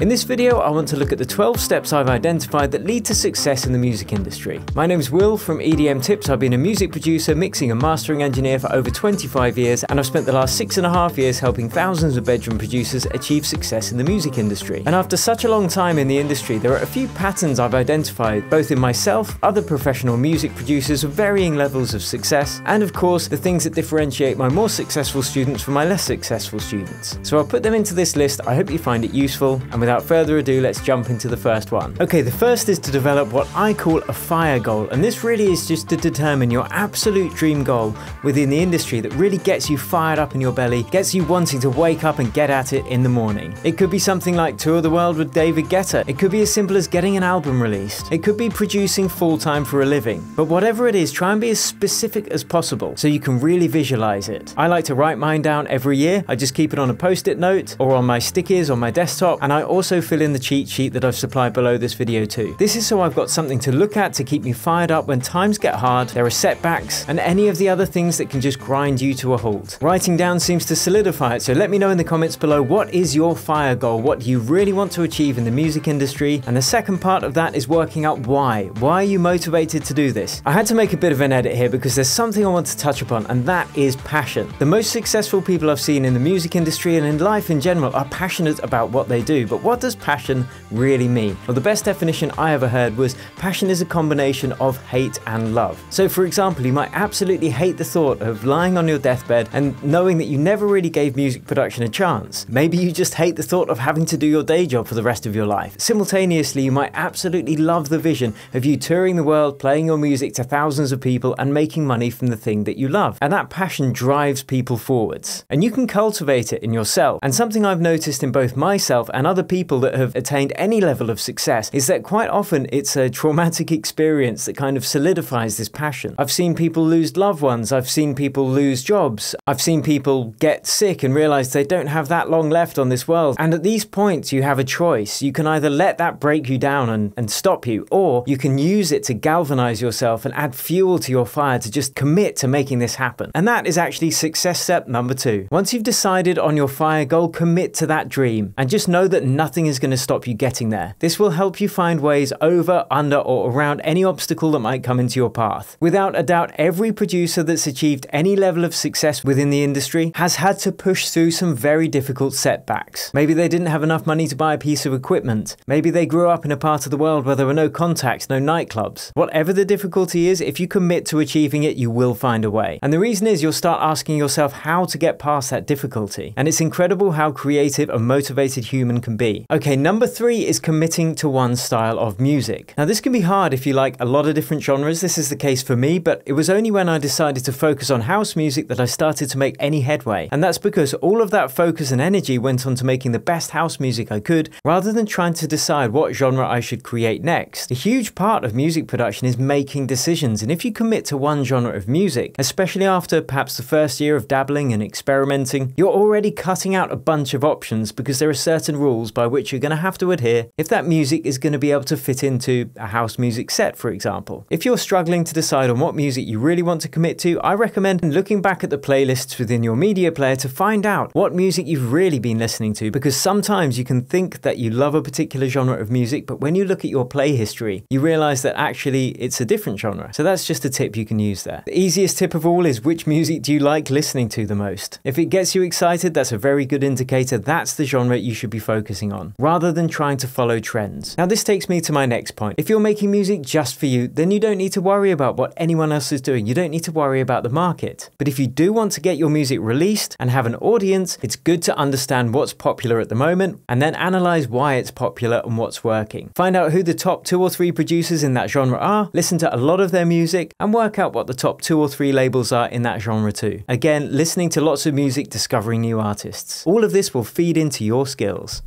In this video, I want to look at the 12 steps I've identified that lead to success in the music industry. My name's Will from EDM Tips. I've been a music producer, mixing and mastering engineer for over 25 years, and I've spent the last six and a half years helping thousands of bedroom producers achieve success in the music industry. And after such a long time in the industry, there are a few patterns I've identified, both in myself, other professional music producers of varying levels of success, and of course, the things that differentiate my more successful students from my less successful students. So I'll put them into this list. I hope you find it useful, and without further ado, let's jump into the first one. Okay, the first is to develop what I call a fire goal, and this really is just to determine your absolute dream goal within the industry that really gets you fired up in your belly, gets you wanting to wake up and get at it in the morning. It could be something like tour the world with David Guetta. It could be as simple as getting an album released. It could be producing full time for a living. But whatever it is, try and be as specific as possible so you can really visualize it. I like to write mine down every year. I just keep it on a post-it note or on my stickies on my desktop, and I also fill in the cheat sheet that I've supplied below this video too. This is so I've got something to look at to keep me fired up when times get hard, there are setbacks, and any of the other things that can just grind you to a halt. Writing down seems to solidify it, so let me know in the comments below what is your fire goal, what do you really want to achieve in the music industry, and the second part of that is working out why. Why are you motivated to do this? I had to make a bit of an edit here because there's something I want to touch upon, and that is passion. The most successful people I've seen in the music industry and in life in general are passionate about what they do, but what does passion really mean? Well, the best definition I ever heard was passion is a combination of hate and love. So, for example, you might absolutely hate the thought of lying on your deathbed and knowing that you never really gave music production a chance. Maybe you just hate the thought of having to do your day job for the rest of your life. Simultaneously, you might absolutely love the vision of you touring the world, playing your music to thousands of people, and making money from the thing that you love. And that passion drives people forwards. And you can cultivate it in yourself. And something I've noticed in both myself and other people that have attained any level of success is that quite often it's a traumatic experience that kind of solidifies this passion. I've seen people lose loved ones, I've seen people lose jobs, I've seen people get sick and realize they don't have that long left on this world. And at these points, you have a choice. You can either let that break you down and, and stop you, or you can use it to galvanize yourself and add fuel to your fire to just commit to making this happen. And that is actually success step number two. Once you've decided on your fire goal, commit to that dream and just know that nothing is going to stop you getting there. This will help you find ways over, under, or around any obstacle that might come into your path. Without a doubt, every producer that's achieved any level of success within the industry has had to push through some very difficult setbacks. Maybe they didn't have enough money to buy a piece of equipment. Maybe they grew up in a part of the world where there were no contacts, no nightclubs. Whatever the difficulty is, if you commit to achieving it, you will find a way. And the reason is you'll start asking yourself how to get past that difficulty. And it's incredible how creative a motivated human can be. Okay, number three is committing to one style of music. Now, this can be hard if you like a lot of different genres. This is the case for me, but it was only when I decided to focus on house music that I started to make any headway. And that's because all of that focus and energy went on to making the best house music I could, rather than trying to decide what genre I should create next. A huge part of music production is making decisions, and if you commit to one genre of music, especially after perhaps the first year of dabbling and experimenting, you're already cutting out a bunch of options because there are certain rules by which you're going to have to adhere if that music is going to be able to fit into a house music set, for example. If you're struggling to decide on what music you really want to commit to, I recommend looking back at the playlists within your media player to find out what music you've really been listening to because sometimes you can think that you love a particular genre of music, but when you look at your play history, you realize that actually it's a different genre. So that's just a tip you can use there. The easiest tip of all is which music do you like listening to the most? If it gets you excited, that's a very good indicator that's the genre you should be focusing on, rather than trying to follow trends. Now this takes me to my next point. If you're making music just for you, then you don't need to worry about what anyone else is doing. You don't need to worry about the market. But if you do want to get your music released and have an audience, it's good to understand what's popular at the moment and then analyze why it's popular and what's working. Find out who the top two or three producers in that genre are, listen to a lot of their music, and work out what the top two or three labels are in that genre too. Again, listening to lots of music, discovering new artists. All of this will feed into your skills.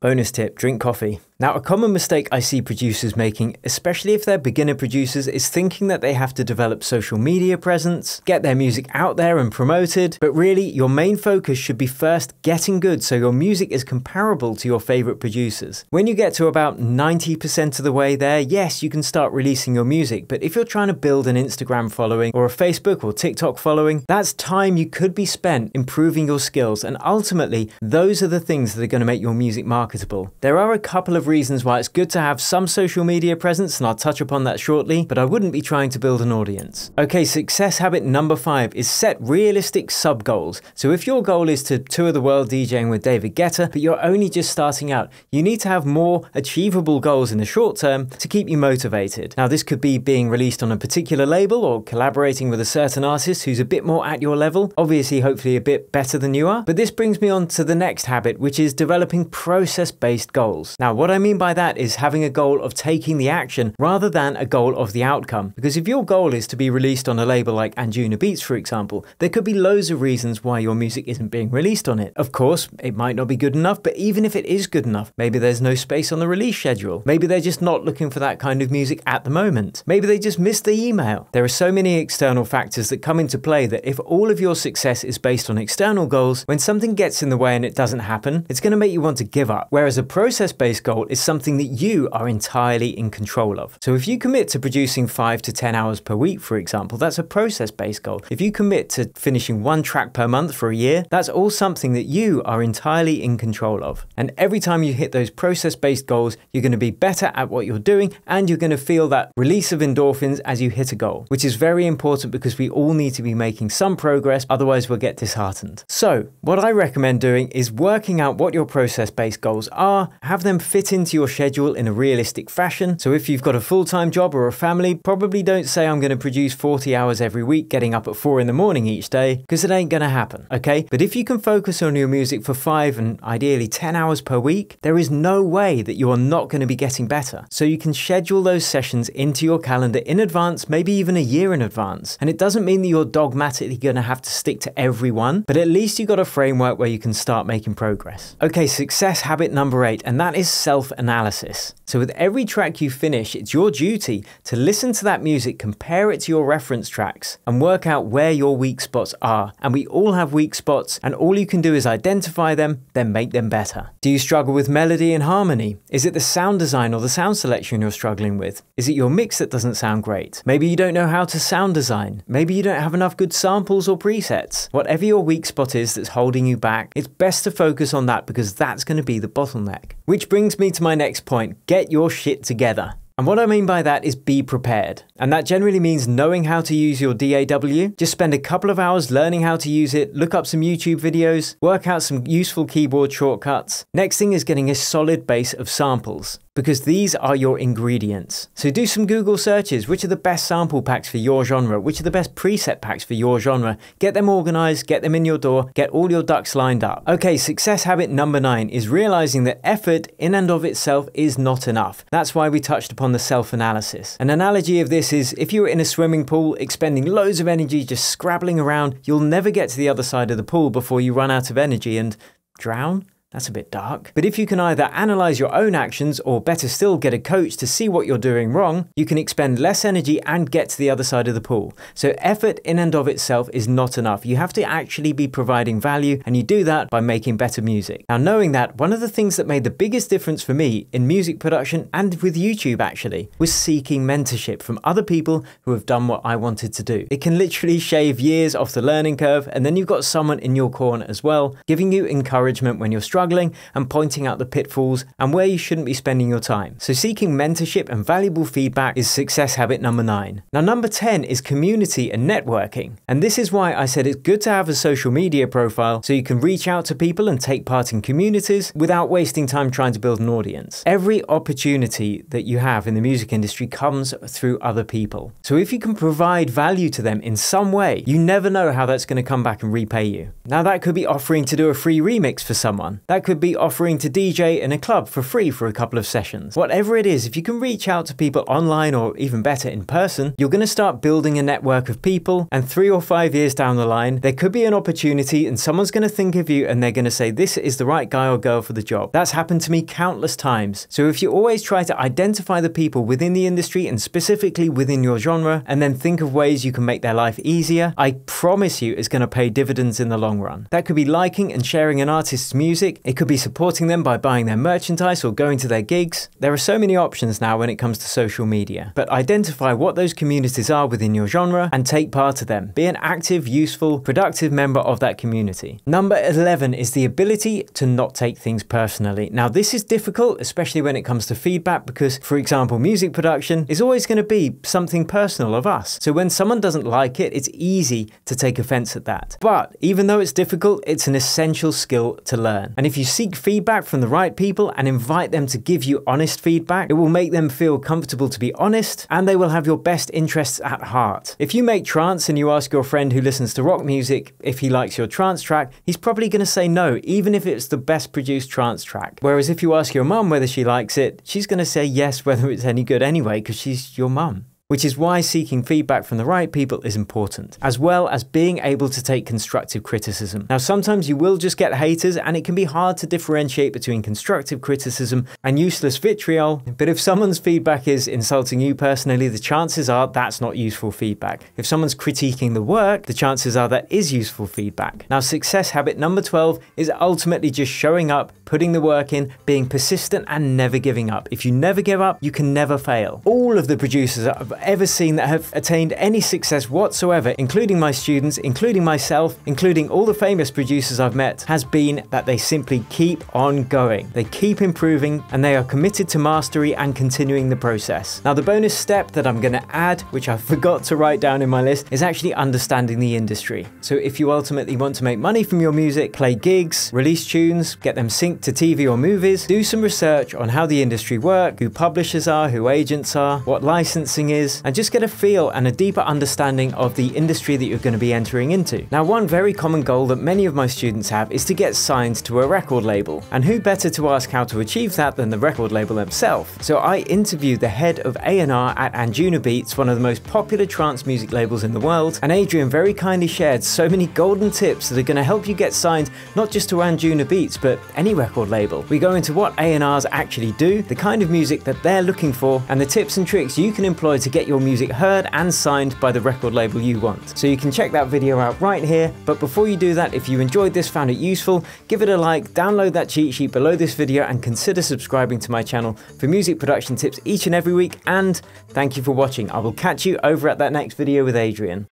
Bonus tip drink coffee. Now, a common mistake I see producers making, especially if they're beginner producers, is thinking that they have to develop social media presence, get their music out there and promoted, but really your main focus should be first getting good so your music is comparable to your favorite producers. When you get to about 90% of the way there, yes, you can start releasing your music, but if you're trying to build an Instagram following or a Facebook or TikTok following, that's time you could be spent improving your skills, and ultimately, those are the things that are going to make your music marketable. There are a couple of reasons why it's good to have some social media presence, and I'll touch upon that shortly, but I wouldn't be trying to build an audience. Okay, success habit number five is set realistic sub goals. So if your goal is to tour the world DJing with David Guetta, but you're only just starting out, you need to have more achievable goals in the short term to keep you motivated. Now, this could be being released on a particular label or collaborating with a certain artist who's a bit more at your level, obviously, hopefully, a bit better than you are. But this brings me on to the next habit, which is developing process based goals. Now, what I mean by that is having a goal of taking the action rather than a goal of the outcome. Because if your goal is to be released on a label like Anjunabeats, for example, there could be loads of reasons why your music isn't being released on it. Of course, it might not be good enough, but even if it is good enough, maybe there's no space on the release schedule. Maybe they're just not looking for that kind of music at the moment. Maybe they just missed the email. There are so many external factors that come into play that if all of your success is based on external goals, when something gets in the way and it doesn't happen, it's going to make you want to give up. Whereas a process based goal is something that you are entirely in control of. So if you commit to producing 5 to 10 hours per week, for example, that's a process based goal. If you commit to finishing one track per month for a year, that's all something that you are entirely in control of. And every time you hit those process based goals, you're going to be better at what you're doing and you're going to feel that release of endorphins as you hit a goal, which is very important because we all need to be making some progress, otherwise, we'll get disheartened. So, what I recommend doing is working out what your process based goals are, have them fit into your schedule in a realistic fashion. So, if you've got a full time job or a family, probably don't say I'm going to produce 40 hours every week, getting up at 4 in the morning each day, because it ain't going to happen, okay? But if you can focus on your music for 5 and ideally 10 hours per week, there is no way that you are not going to be getting better. So, you can schedule those sessions into your calendar in advance, maybe even a year in advance. And it doesn't mean that you're dogmatically going to have to stick to every one, but at least you've got a framework where you can start making progress. Okay, success habit number eight, and that is self analysis. So, with every track you finish, it's your duty to listen to that music, compare it to your reference tracks, and work out where your weak spots are. And we all have weak spots, and all you can do is identify them, then make them better. Do you struggle with melody and harmony? Is it the sound design or the sound selection you're struggling with? Is it your mix that doesn't sound great? Maybe you don't know how to sound design. Maybe you don't have enough good samples or presets. Whatever your weak spot is that's holding you back, it's best to focus on that because that's going to be the bottleneck. Which brings me to my next point get your shit together. And what I mean by that is be prepared. And that generally means knowing how to use your DAW. Just spend a couple of hours learning how to use it, look up some YouTube videos, work out some useful keyboard shortcuts. Next thing is getting a solid base of samples because these are your ingredients. So do some Google searches. Which are the best sample packs for your genre? Which are the best preset packs for your genre? Get them organized, get them in your DAW, get all your ducks lined up. Okay, success habit number nine is realizing that effort in and of itself is not enough. That's why we touched upon the self analysis. An analogy of this is if you're in a swimming pool expending loads of energy just scrabbling around, you'll never get to the other side of the pool before you run out of energy and drown. That's a bit dark. But if you can either analyze your own actions or better still get a coach to see what you're doing wrong, you can expend less energy and get to the other side of the pool. So effort in and of itself is not enough. You have to actually be providing value and you do that by making better music. Now knowing that, one of the things that made the biggest difference for me in music production and with YouTube actually was seeking mentorship from other people who have done what I wanted to do. It can literally shave years off the learning curve and then you've got someone in your corner as well, giving you encouragement when you're struggling struggling and pointing out the pitfalls and where you shouldn't be spending your time. So seeking mentorship and valuable feedback is success habit number nine. Now, number 10 is community and networking. And this is why I said it's good to have a social media profile so you can reach out to people and take part in communities without wasting time trying to build an audience. Every opportunity that you have in the music industry comes through other people. So if you can provide value to them in some way, you never know how that's going to come back and repay you. Now, that could be offering to do a free remix for someone. That could be offering to DJ in a club for free for a couple of sessions. Whatever it is, if you can reach out to people online or even better in person, you're going to start building a network of people. And three or five years down the line, there could be an opportunity and someone's going to think of you and they're going to say, This is the right guy or girl for the job. That's happened to me countless times. So if you always try to identify the people within the industry and specifically within your genre, and then think of ways you can make their life easier, I promise you it's going to pay dividends in the long run. That could be liking and sharing an artist's music, it could be supporting them by buying their merchandise or going to their gigs. There are so many options now when it comes to social media. But identify what those communities are within your genre and take part of them. Be an active, useful, productive member of that community. Number 11 is the ability to not take things personally. Now, this is difficult, especially when it comes to feedback, because, for example, music production is always going to be something personal of us. So when someone doesn't like it, it's easy to take offense at that. But even though it's difficult, it's an essential skill to learn. And if you seek feedback from the right people and invite them to give you honest feedback, it will make them feel comfortable to be honest and they will have your best interests at heart. If you make trance and you ask your friend who listens to rock music if he likes your trance track, he's probably going to say no, even if it's the best produced trance track. Whereas if you ask your mum whether she likes it, she's going to say yes whether it's any good anyway because she's your mum which is why seeking feedback from the right people is important, as well as being able to take constructive criticism. Now, sometimes you will just get haters, and it can be hard to differentiate between constructive criticism and useless vitriol, but if someone's feedback is insulting you personally, the chances are that's not useful feedback. If someone's critiquing the work, the chances are that is useful feedback. Now, success habit number 12 is ultimately just showing up, putting the work in, being persistent, and never giving up. If you never give up, you can never fail. All of the producers I've ever seen that have attained any success whatsoever, including my students, including myself, including all the famous producers I've met, has been that they simply keep on going. They keep improving and they are committed to mastery and continuing the process. Now, the bonus step that I'm going to add, which I forgot to write down in my list, is actually understanding the industry. So, if you ultimately want to make money from your music, play gigs, release tunes, get them synced to TV or movies, do some research on how the industry work, who publishers are, who agents are, what licensing is and just get a feel and a deeper understanding of the industry that you're going to be entering into. Now, one very common goal that many of my students have is to get signed to a record label, and who better to ask how to achieve that than the record label themselves? So I interviewed the head of A&R at Anjunabeats, one of the most popular trance music labels in the world, and Adrian very kindly shared so many golden tips that are going to help you get signed not just to Anjunabeats, but any record label. We go into what A&Rs actually do, the kind of music that they're looking for, and the tips and tricks you can employ to get your music heard and signed by the record label you want. So you can check that video out right here, but before you do that, if you enjoyed this, found it useful, give it a like, download that cheat sheet below this video and consider subscribing to my channel for music production tips each and every week, and thank you for watching. I will catch you over at that next video with Adrian.